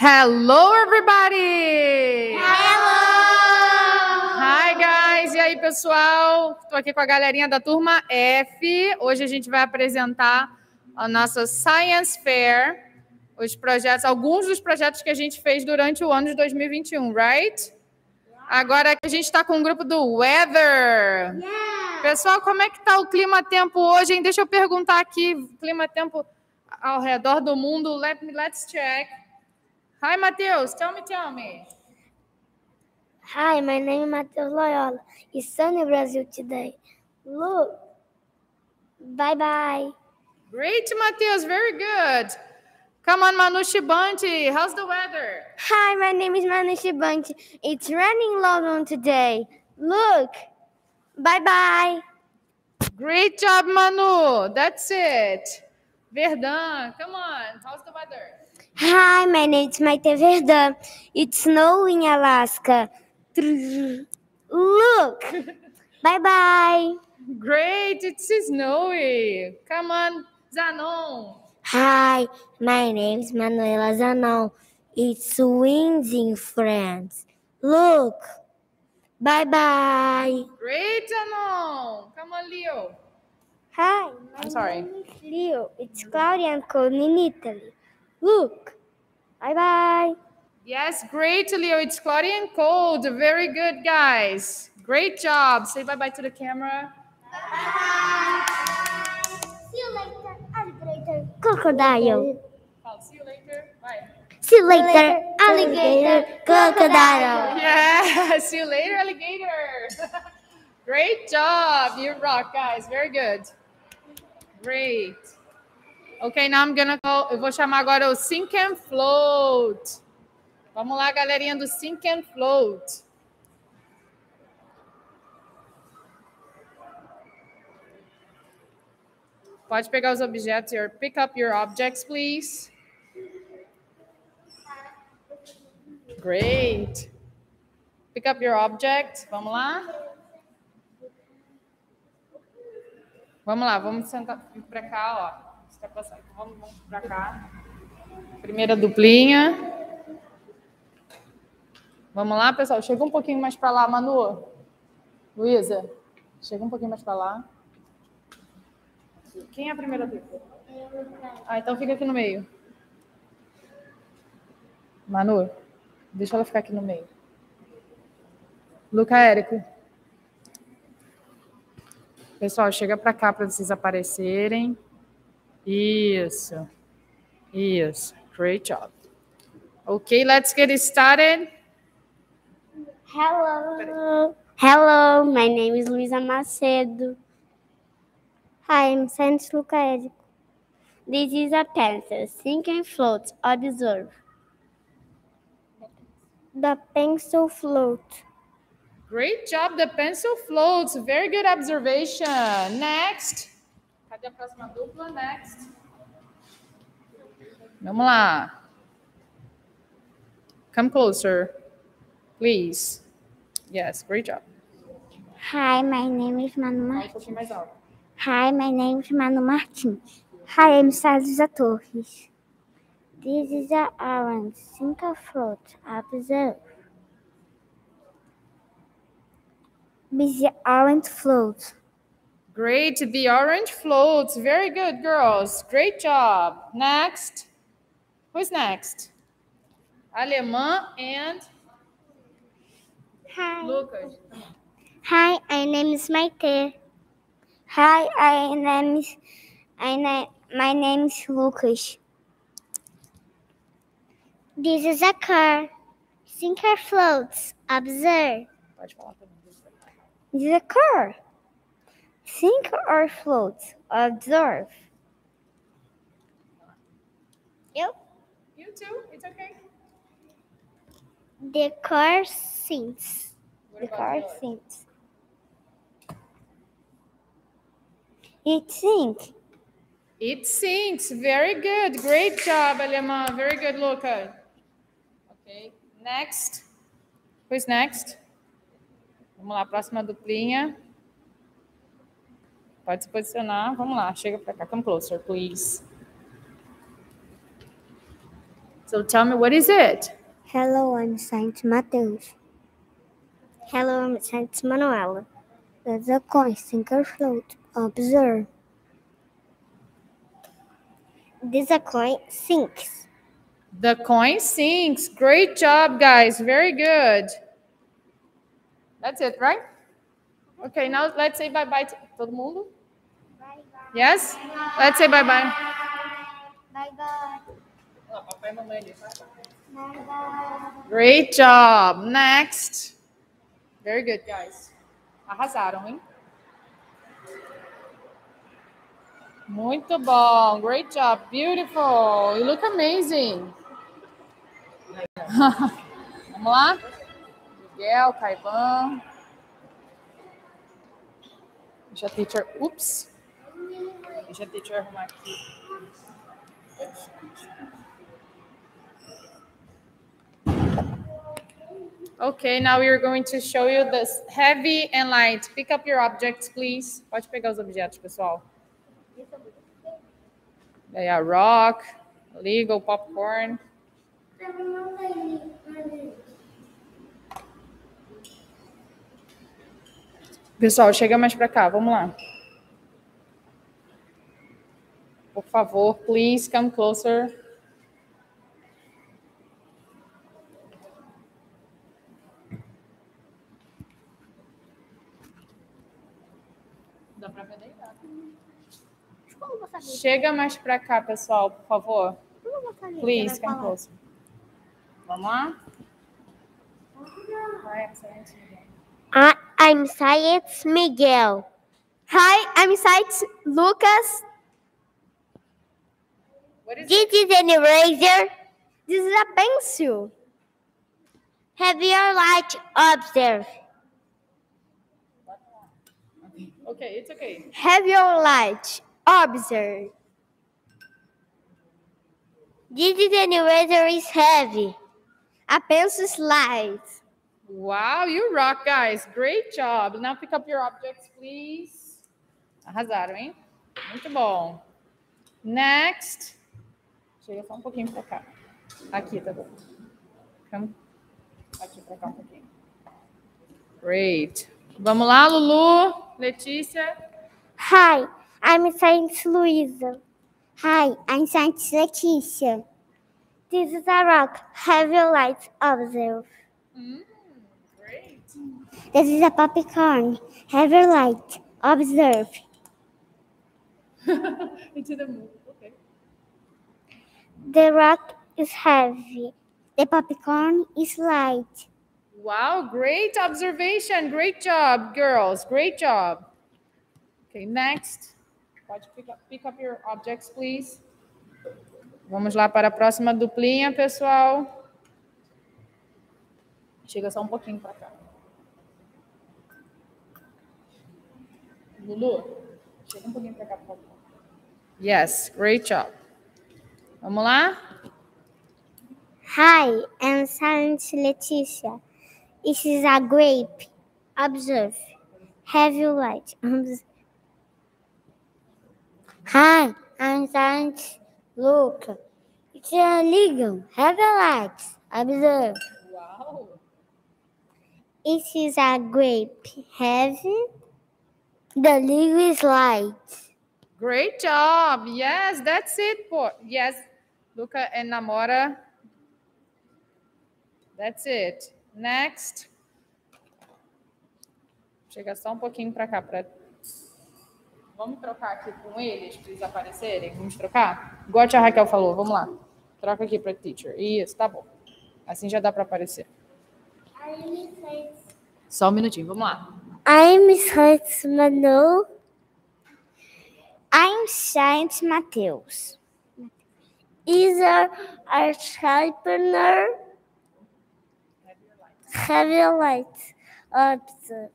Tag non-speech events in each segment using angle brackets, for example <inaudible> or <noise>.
Hello, everybody! Hello! Hi, guys! E aí, pessoal? Estou aqui com a galerinha da turma F. Hoje a gente vai apresentar a nossa Science Fair, os projetos, alguns dos projetos que a gente fez durante o ano de 2021, right? Agora a gente está com o grupo do Weather. Yeah. Pessoal, como é que tá o clima-tempo hoje, hein? Deixa eu perguntar aqui, clima-tempo ao redor do mundo. Let me, let's check. Hi, Matheus. Tell me, tell me. Hi, my name is Matheus Loyola. It's sunny Brazil today. Look. Bye bye. Great, Matheus. Very good. Come on, Manu Shibanti. How's the weather? Hi, my name is Manu Shibanti. It's raining London today. Look. Bye bye. Great job, Manu. That's it. Verdun, come on. How's the weather? Hi, my name is Maite Verdun. It's snowing in Alaska. Look. <laughs> bye bye. Great. It's snowy. Come on, Zanon. Hi, my name is Manuela Zanon. It's windy in France. Look. Bye bye. Great, Zanon. Come on, Leo. Hi, my I'm sorry. name is Leo. It's cloudy and cold in Italy. Look. Bye bye. Yes, great, Leo. It's cloudy and cold. Very good, guys. Great job. Say bye-bye to the camera. Bye. See you later, alligator. Crocodile. I'll see you later. Bye. See you later, alligator. Crocodile. Yeah, see you later, alligator. <laughs> <laughs> Great job. You rock, guys. Very good. Great. Ok, now I'm gonna go. Eu vou chamar agora o Sink and Float. Vamos lá, galerinha do Sink and Float. Pode pegar os objetos. Your, pick up your objects, please. Great. Pick up your object. Vamos lá. Vamos lá, vamos sentar para cá, ó. Passar? Então, vamos, vamos para cá. Primeira duplinha. Vamos lá, pessoal. Chega um pouquinho mais para lá, Manu. Luísa, chega um pouquinho mais para lá. Quem é a primeira dupla? Ah, então fica aqui no meio. Manu, deixa ela ficar aqui no meio. Luca Érico. Pessoal, chega para cá para vocês aparecerem. Isso. Isso. Great job. Okay, let's get it started. Hello. Hello, my name is Luisa Macedo. Hi, I'm Santos Lucaérico. This is a pencil. Sink and float. Observe. The pencil float. Great job. The pencil floats. Very good observation. Next. Cadê a próxima dupla? Next. Vamos lá. Come closer, please. Yes, great job. Hi, my name is Manu um Martins. Hi, my name is Manu Martins. Hi, I'm Salisa Torres. This is a orange. And float. Observe. This is orange float. Great. The orange floats. Very good, girls. Great job. Next. Who's next? Alemã and Hi. Lucas. Hi, my name is Maite. Hi, my name is I na- my name is Lucas. This is a car. Sinker floats. Observe. Pode falar pra mim. This is a car. Sink or float. Observe. Eu. You too. It's okay. The car sinks. What The car yours? sinks. It sinks. It sinks. Very good. Great job, Alemã. Very good, Luca. Okay. Next. Who's next? Vamos lá, próxima duplinha. Pode se posicionar. Vamos lá, chega para cá. Come closer, please. So tell me, what is it? Hello, I'm Saint Mateus. Hello, I'm Saint Manuela. There's a coin, sink or float. Observe. This coin sinks. The coin sinks. Great job, guys. Very good. That's it, right? Okay, now let's say bye-bye to todo mundo. Yes? Let's say bye-bye. Bye bye. Papai e mamãe ali, tá? Bye bye. Great job. Next. Very good, guys. Arrasaram, hein? Muito bom. Great job. Beautiful. You look amazing. <laughs> Vamos lá? Miguel, Caivan. A teacher. Ups. Deixa a teacher arrumar aqui. Okay, now we are going to show you this heavy and light. Pick up your objects, please. Pode pegar os objetos, pessoal. They are rock, Lego, popcorn. Pessoal, chega mais para cá, vamos lá. Por favor, please come closer. Dá pra ver? Chega mais para cá, pessoal, por favor. Please come closer. Vamos lá? Vai. Hi, I'm Science Miguel. Hi, I'm Science Lucas. This is an eraser. This is a pencil. Have your light observe. Okay, it's okay. Have your light observe. This is an eraser is heavy. A pencil is light. Wow, you rock, guys. Great job. Now pick up your objects, please. Arrasaram, hein? Muito bom. Next. Chega só um pouquinho pra cá. Aqui, tá bom. Aqui pra cá um pouquinho. Great. Vamos lá, Lulu, Letícia. Hi, I'm Saint Luisa. Hi, I'm Saint Leticia. This is a rock. Have your light observe. Hum, great. This is a popcorn. Have your light observe. Into the moon. Okay. The rock is heavy. The popcorn is light. Wow, great observation. Great job, girls. Great job. Okay, next. Pode pick up, pick up your objects, please. Vamos lá para a próxima duplinha, pessoal. Chega só um pouquinho para cá. Lulu, chega um pouquinho para cá, por favor. Yes, great job. Vamos lá? Hi, I'm Saint Leticia. This is a grape. Observe. Have your light. <laughs> Hi, I'm Saint Luca. It's a illegal. Have your light. Observe. Uau! It is a grape. Heavy. The leaf is light. Great job. Yes, that's it. Pô. Yes, Luca and Namora. That's it. Next. Chega só um pouquinho para cá. Pra... Vamos trocar aqui com eles para eles aparecerem? Vamos trocar? Igual a Raquel falou. Vamos lá. Troca aqui para teacher. Isso, tá bom. Assim já dá para aparecer. Só um minutinho. Vamos lá. I'm Saint Manu. I'm Saint Mateus. Is a, sharpener heavy light observe.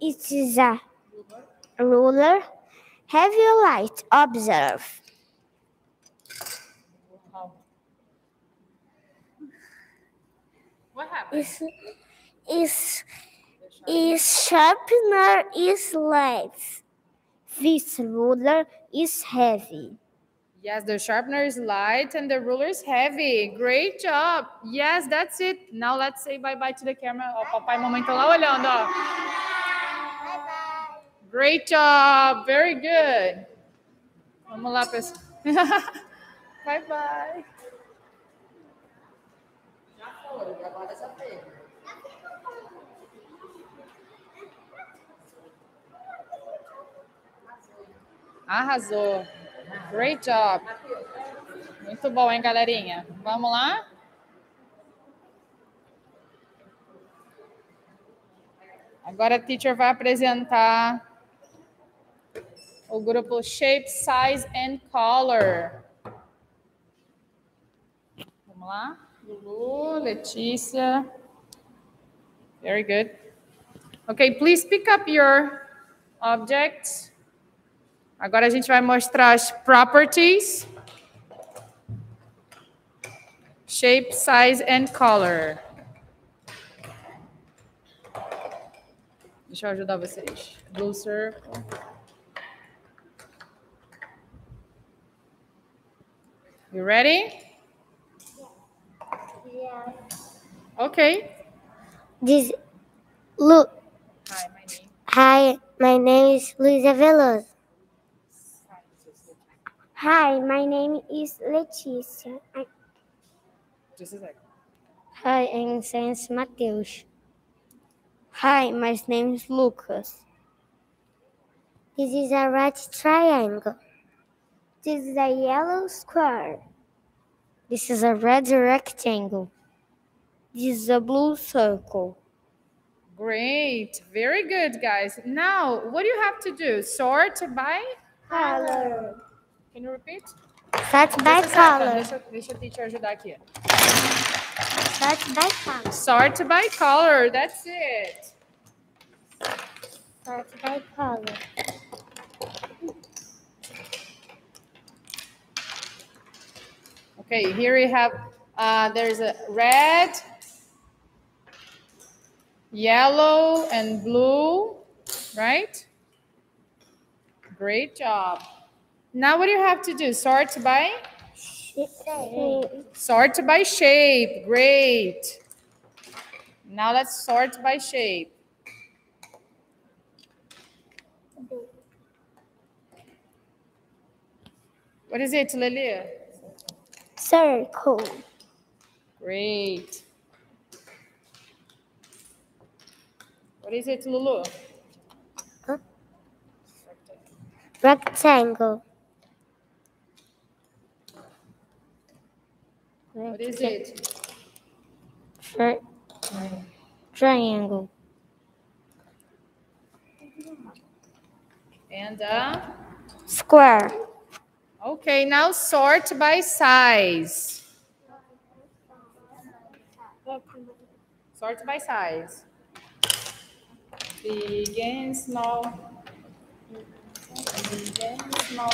It is a ruler heavy light observe. What happened? Is is is sharpener is light. This ruler is heavy. Yes, the sharpener is light and the ruler is heavy. Great job. Yes, that's it. Now let's say bye-bye to the camera. Oh, ó, papai e mamãe estão lá olhando, ó. Great job. Very good. Vamos lá, pessoal. Bye-bye. Já foi, agora já. Arrasou. Great job. Muito bom, hein, galerinha? Vamos lá? Agora a teacher vai apresentar o grupo Shape, Size and Color. Vamos lá? Lulu, Letícia. Very good. Okay, please pick up your objects. Agora a gente vai mostrar as properties. Shape, size and color. Deixa eu ajudar vocês. Blue circle. You ready? Yeah. Okay. This look. Hi, my name. Hi, my name is Luisa Veloso. Hi, my name is Letícia. I- Just a second. Hi, I'm Sainz Mateus. Hi, my name is Lucas. This is a red triangle. This is a yellow square. This is a red rectangle. This is a blue circle. Great. Very good, guys. Now, what do you have to do? Sort by? Color. Can you repeat? Sort by Just a second. color. Deixa, deixa a teacher ajudar aqui. Sort by color. Sort by color. That's it. Sort by color. Okay, here we have, uh, there's a red, yellow, and blue, right? Great job. Now what do you have to do? Sort by? Sort by shape. Great. Now let's sort by shape. What is it, Lilia? Circle. Great. What is it, Lulu? Rectangle. What is it? Tri- triangle. And uh, Square. okay, now sort by size. Sort by size. Big and small. Big and small.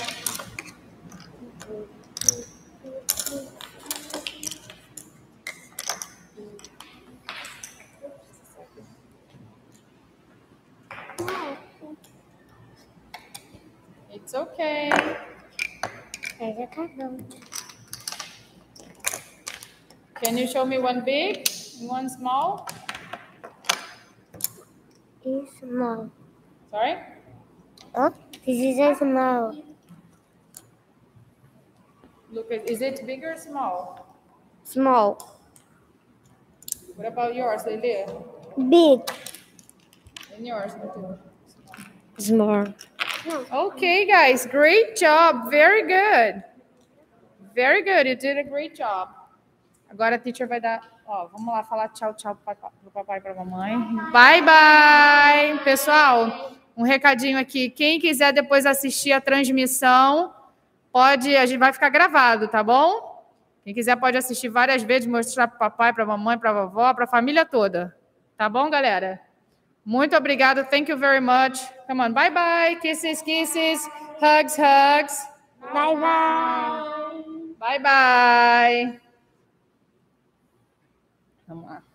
It's okay. Can you show me one big and one small? Is small. Sorry? Oh, this is a small. Look, at- is it big or small? Small. What about yours, Lilia? Big. And yours? Small. Okay, guys, great job. Very good. Very good. You did a great job. Agora a teacher vai dar. Ó, vamos lá falar tchau, tchau papai, pro papai e pra mamãe. Bye, bye. Pessoal, um recadinho aqui. Quem quiser depois assistir a transmissão, pode. A gente vai ficar gravado, tá bom? Quem quiser pode assistir várias vezes, mostrar pro papai, pra mamãe, pra vovó, pra família toda. Tá bom, galera? Muito obrigado. Thank you very much. Come on. Bye bye. Kisses, kisses. Hugs, hugs. Bye bye. Bye bye. Vamos lá.